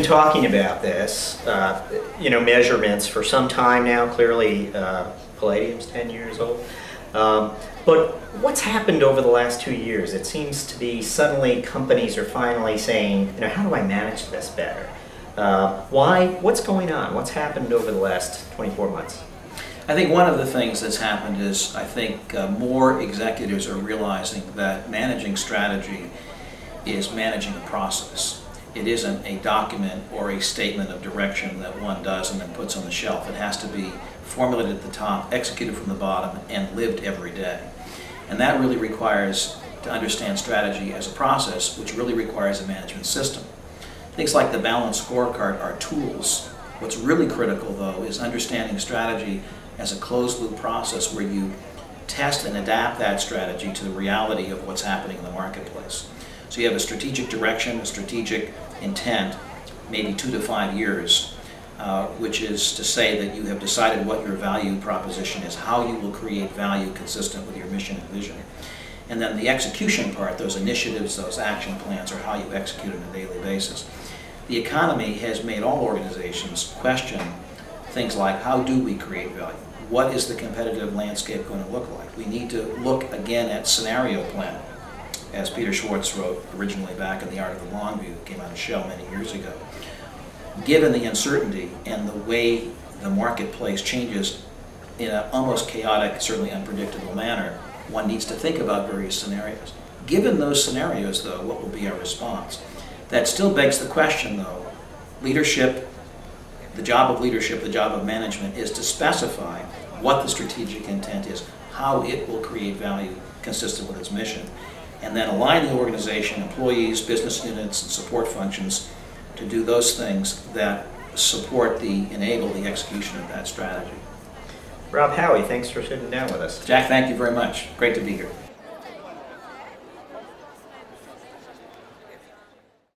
talking about this, uh, you know, measurements for some time now. Clearly, uh, Palladium's 10 years old. Um, but what's happened over the last two years? It seems to be suddenly companies are finally saying, you know, how do I manage this better? Uh, why? What's going on? What's happened over the last 24 months? I think one of the things that's happened is I think uh, more executives are realizing that managing strategy is managing a process. It isn't a document or a statement of direction that one does and then puts on the shelf. It has to be formulated at the top, executed from the bottom, and lived every day. And that really requires to understand strategy as a process, which really requires a management system. Things like the balanced scorecard are tools. What's really critical, though, is understanding strategy as a closed loop process where you test and adapt that strategy to the reality of what's happening in the marketplace. So you have a strategic direction, a strategic intent, maybe two to five years, uh, which is to say that you have decided what your value proposition is, how you will create value consistent with your mission and vision. And then the execution part, those initiatives, those action plans, are how you execute on a daily basis. The economy has made all organizations question things like how do we create value? What is the competitive landscape going to look like? We need to look again at scenario planning, as Peter Schwartz wrote originally back in The Art of the Long View, came out of Shell many years ago. Given the uncertainty and the way the marketplace changes in an almost chaotic, certainly unpredictable manner, one needs to think about various scenarios. Given those scenarios, though, what will be our response? That still begs the question, though, leadership the job of leadership, the job of management, is to specify what the strategic intent is, how it will create value consistent with its mission, and then align the organization, employees, business units, and support functions to do those things that support the, enable the execution of that strategy. Rob Howie, thanks for sitting down with us. Jack, thank you very much. Great to be here.